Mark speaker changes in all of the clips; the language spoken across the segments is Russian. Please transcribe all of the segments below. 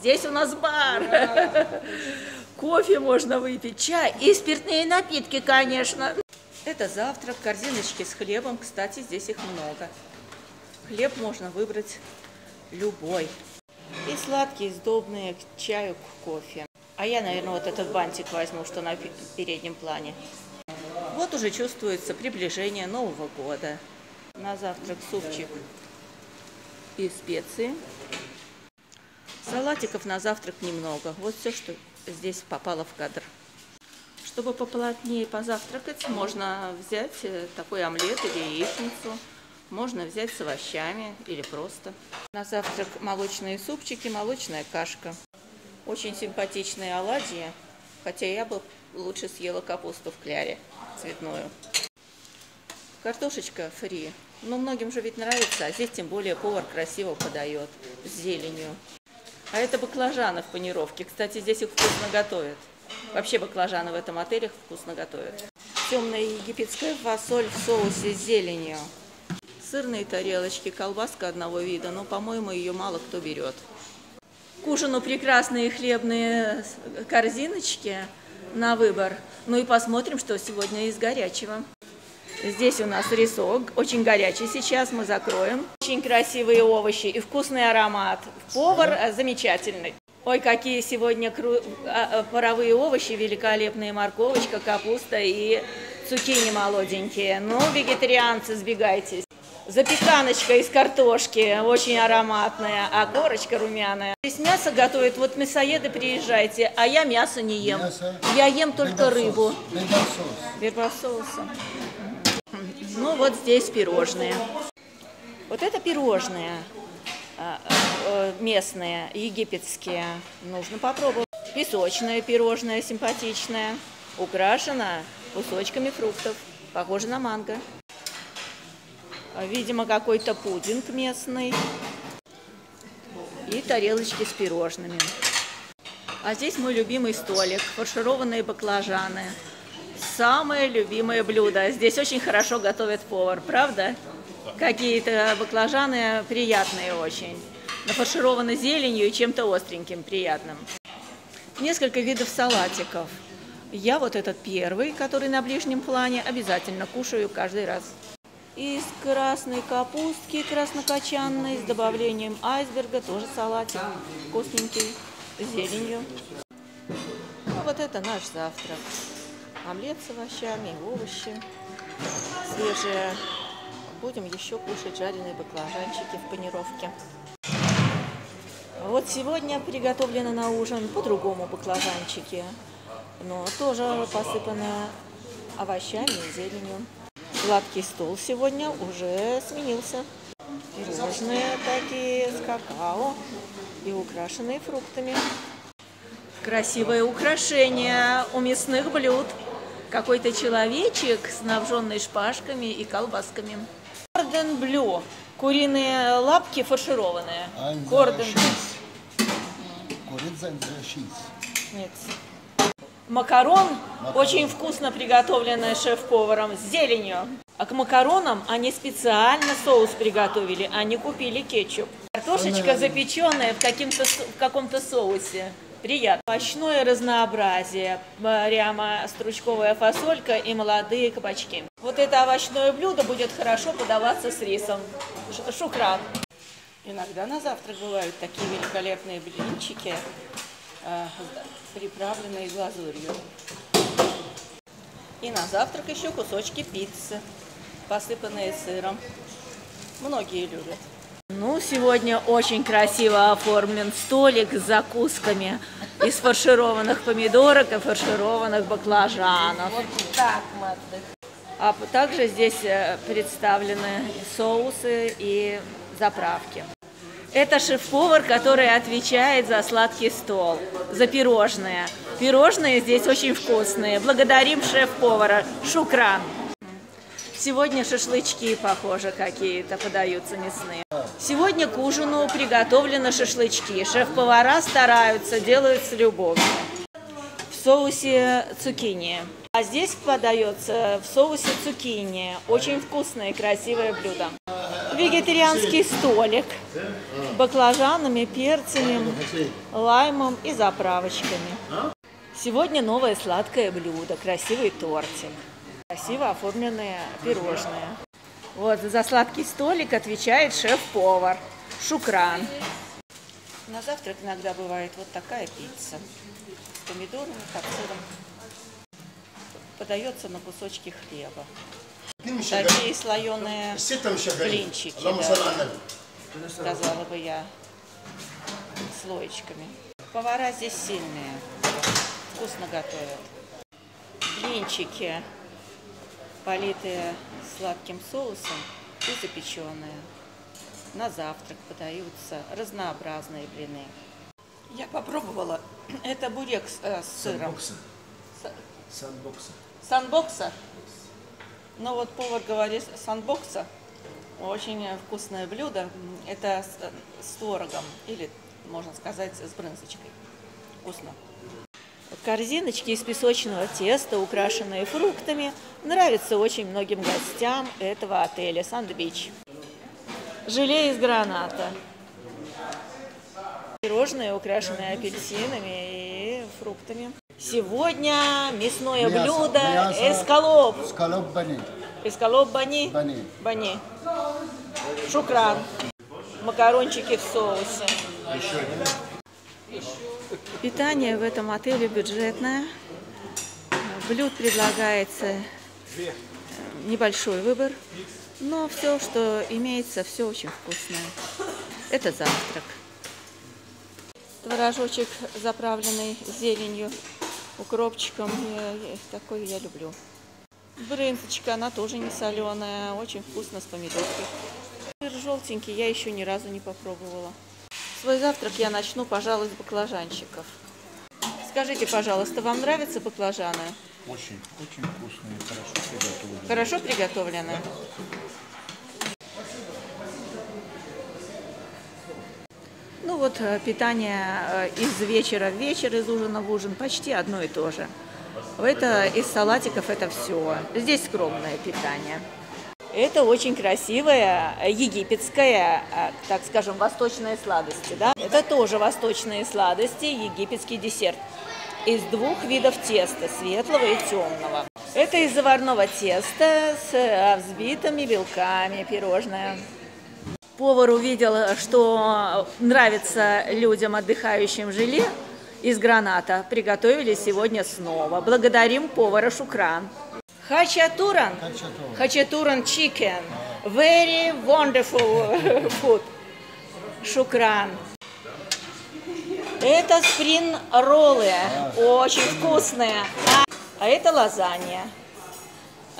Speaker 1: Здесь у нас бар. Кофе можно выпить, чай и спиртные напитки, конечно. Это завтрак, корзиночки с хлебом. Кстати, здесь их много. Хлеб можно выбрать любой. И сладкие, сдобные к чаю, к кофе. А я, наверное, вот этот бантик возьму, что на переднем плане. Вот уже чувствуется приближение Нового года. На завтрак супчик и специи. Салатиков на завтрак немного. Вот все, что здесь попало в кадр. Чтобы поплотнее позавтракать, можно взять э, такой омлет или яичницу. Можно взять с овощами или просто. На завтрак молочные супчики, молочная кашка. Очень симпатичные оладьи, хотя я бы лучше съела капусту в кляре цветную. Картошечка фри. Ну, многим же ведь нравится, а здесь тем более повар красиво подает с зеленью. А это баклажаны в панировке. Кстати, здесь их вкусно готовят. Вообще баклажаны в этом отеле вкусно готовят. Темная египетская фасоль в соусе с зеленью. Сырные тарелочки, колбаска одного вида, но, по-моему, ее мало кто берет. К ужину прекрасные хлебные корзиночки на выбор. Ну и посмотрим, что сегодня из горячего. Здесь у нас рисок, очень горячий сейчас, мы закроем. Очень красивые овощи и вкусный аромат. Повар замечательный. Ой, какие сегодня кру... А, а, паровые овощи, великолепные морковочка, капуста и цукини молоденькие. Ну, вегетарианцы, сбегайтесь. Запеканочка из картошки, очень ароматная, а корочка румяная. Здесь мясо готовят, вот мясоеды приезжайте, а я мясо не ем. Мясо? Я ем только рыбу. Вербосоуса. Ну вот здесь пирожные. Вот это пирожные а, а, местные, египетские. Нужно попробовать. Песочное пирожное симпатичное. Украшено кусочками фруктов. Похоже на манго. Видимо, какой-то пудинг местный. И тарелочки с пирожными. А здесь мой любимый столик. Фаршированные баклажаны самое любимое блюдо. Здесь очень хорошо готовит повар, правда? Какие-то баклажаны приятные очень. Нафаршированы зеленью и чем-то остреньким, приятным. Несколько видов салатиков. Я вот этот первый, который на ближнем плане, обязательно кушаю каждый раз. Из красной капустки краснокочанной с добавлением айсберга тоже салатик вкусненький, с зеленью. А вот это наш завтрак омлет с овощами, овощи свежие. Будем еще кушать жареные баклажанчики в панировке. Вот сегодня приготовлены на ужин по-другому баклажанчики, но тоже посыпаны овощами и зеленью. Гладкий стол сегодня уже сменился. Пирожные такие с какао и украшенные фруктами. Красивое украшение у мясных блюд какой-то человечек, снабженный шпажками и колбасками. Корден блю. Куриные лапки фаршированные. Корден. Нет. Макарон, Макарон очень вкусно приготовленный шеф-поваром с зеленью. А к макаронам они специально соус приготовили, они купили кетчуп. Картошечка запеченная в, в каком-то соусе приятно. Овощное разнообразие, прямо стручковая фасолька и молодые кабачки. Вот это овощное блюдо будет хорошо подаваться с рисом. Шукран. Иногда на завтрак бывают такие великолепные блинчики, э, приправленные глазурью. И на завтрак еще кусочки пиццы, посыпанные сыром. Многие любят. Ну, сегодня очень красиво оформлен столик с закусками из фаршированных помидорок и фаршированных баклажанов. Вот так А также здесь э, представлены соусы и заправки. Это шеф-повар, который отвечает за сладкий стол, за пирожные. Пирожные здесь очень вкусные. Благодарим шеф-повара. Шукран. Сегодня шашлычки, похоже, какие-то подаются мясные. Сегодня к ужину приготовлены шашлычки. Шеф-повара стараются, делают с любовью. В соусе цукини. А здесь подается в соусе цукини. Очень вкусное и красивое блюдо. Вегетарианский столик. Баклажанами, перцами, лаймом и заправочками. Сегодня новое сладкое блюдо, красивый тортик. Красиво оформленные пирожные. Вот, за сладкий столик отвечает шеф-повар Шукран. На завтрак иногда бывает вот такая пицца с помидорами, сыром. Подается на кусочки хлеба. Такие слоеные блинчики, да, сказала бы я, слоечками. Повара здесь сильные, вкусно готовят. Блинчики, политые сладким соусом и запеченные. На завтрак подаются разнообразные блины. Я попробовала. Это бурек с, э, с сыром.
Speaker 2: Санбокса.
Speaker 1: Санбокса. Ну вот повар говорит санбокса. Очень вкусное блюдо. Это с, э, с творогом или, можно сказать, с брынзочкой. Вкусно. Корзиночки из песочного теста, украшенные фруктами, нравятся очень многим гостям этого отеля «Sand Beach». Желе из граната. Пирожные, украшенные апельсинами и фруктами. Сегодня мясное
Speaker 2: Мясо,
Speaker 1: блюдо
Speaker 2: мясо.
Speaker 1: эскалоп.
Speaker 2: Скалоп бани.
Speaker 1: Эскалоп бани.
Speaker 2: Бани.
Speaker 1: Бани. Шукран. Макарончики в соусе. Питание в этом отеле бюджетное. Блюд предлагается э, небольшой выбор, но все, что имеется, все очень вкусное. Это завтрак. Творожочек, заправленный зеленью, укропчиком, такой я люблю. Брынзочка, она тоже не соленая, очень вкусно с помидоркой. Желтенький я еще ни разу не попробовала. Свой завтрак я начну, пожалуй, с баклажанчиков. Скажите, пожалуйста, вам нравятся баклажаны?
Speaker 2: Очень, очень вкусные, хорошо приготовленные.
Speaker 1: Хорошо приготовлены? Ну вот э, питание э, из вечера в вечер, из ужина в ужин почти одно и то же. Это из салатиков это все. Здесь скромное питание. Это очень красивая э, египетская, э, так скажем, восточные сладости. Да? Это тоже восточные сладости, египетский десерт. Из двух видов теста, светлого и темного. Это из заварного теста с э, взбитыми белками пирожное. Повар увидел, что нравится людям, отдыхающим желе из граната. Приготовили сегодня снова. Благодарим повара Шукран. Хачатуран.
Speaker 2: Хачатуран.
Speaker 1: Chicken. Very wonderful food. Шукран. Это сприн роллы. Очень вкусные. А- А это лазанья.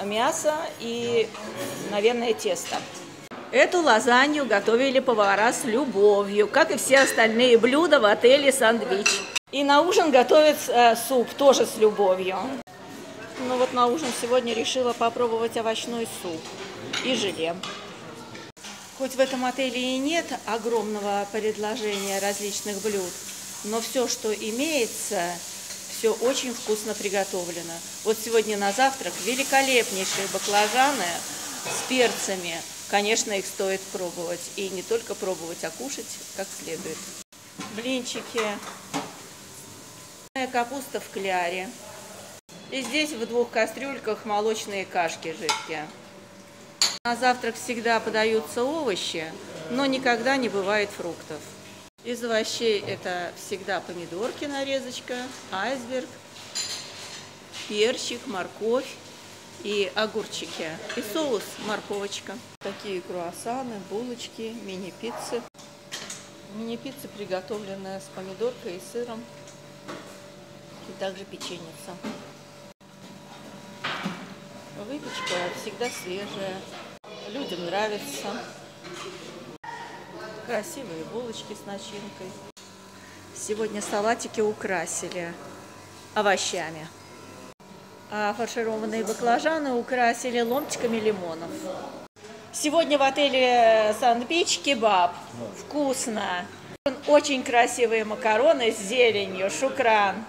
Speaker 1: Мясо и, наверное, тесто. Эту лазанью готовили повара с любовью, как и все остальные блюда в отеле «Сандвич». И на ужин готовят э, суп, тоже с любовью. Ну вот на ужин сегодня решила попробовать овощной суп и желе. Хоть в этом отеле и нет огромного предложения различных блюд, но все, что имеется, все очень вкусно приготовлено. Вот сегодня на завтрак великолепнейшие баклажаны с перцами. Конечно, их стоит пробовать. И не только пробовать, а кушать как следует. Блинчики. Капуста в кляре. И здесь в двух кастрюльках молочные кашки жидкие. На завтрак всегда подаются овощи, но никогда не бывает фруктов. Из овощей это всегда помидорки нарезочка, айсберг, перчик, морковь и огурчики. И соус морковочка. Такие круассаны, булочки, мини-пиццы. Мини-пицца приготовленная с помидоркой и сыром. И также печеница. Выпечка всегда свежая. Людям нравится. Красивые булочки с начинкой. Сегодня салатики украсили овощами. А фаршированные баклажаны украсили ломтиками лимонов. Сегодня в отеле Сан-Бич кебаб. Вкусно. Очень красивые макароны с зеленью, шукран.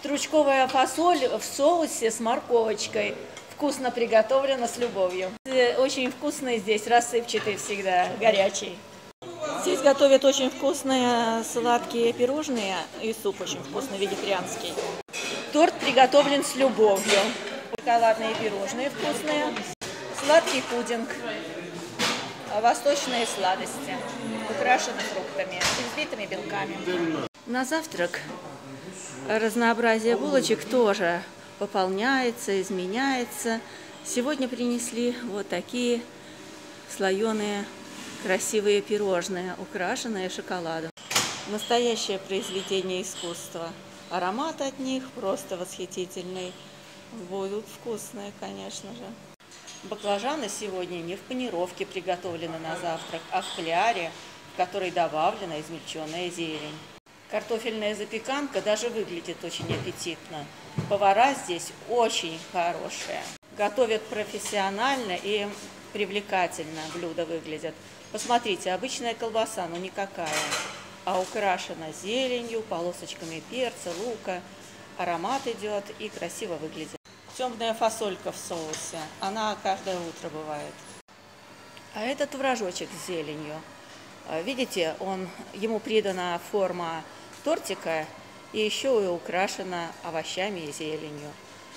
Speaker 1: Стручковая фасоль в соусе с морковочкой. Вкусно приготовлено с любовью. Очень вкусный здесь, рассыпчатый всегда, горячий. Здесь готовят очень вкусные сладкие пирожные и суп очень вкусный, вегетарианский. Торт приготовлен с любовью. Шоколадные пирожные вкусные, сладкий пудинг, а восточные сладости, украшены фруктами и взбитыми белками. На завтрак разнообразие булочек тоже пополняется, изменяется. Сегодня принесли вот такие слоеные красивые пирожные, украшенные шоколадом. Настоящее произведение искусства. Аромат от них просто восхитительный. Будут вкусные, конечно же. Баклажаны сегодня не в панировке приготовлены на завтрак, а в кляре, в которой добавлена измельченная зелень. Картофельная запеканка даже выглядит очень аппетитно. Повара здесь очень хорошие. Готовят профессионально и привлекательно блюда выглядят. Посмотрите, обычная колбаса, но никакая, а украшена зеленью, полосочками перца, лука. Аромат идет и красиво выглядит. Темная фасолька в соусе, она каждое утро бывает. А этот творожочек с зеленью. А, Видите, он, ему придана форма тортика и еще и украшена овощами и зеленью.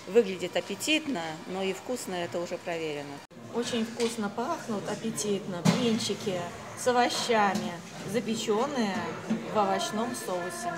Speaker 1: Выглядит аппетитно, но и вкусно, это уже проверено. Очень вкусно пахнут, аппетитно, блинчики с овощами, запеченные в овощном соусе.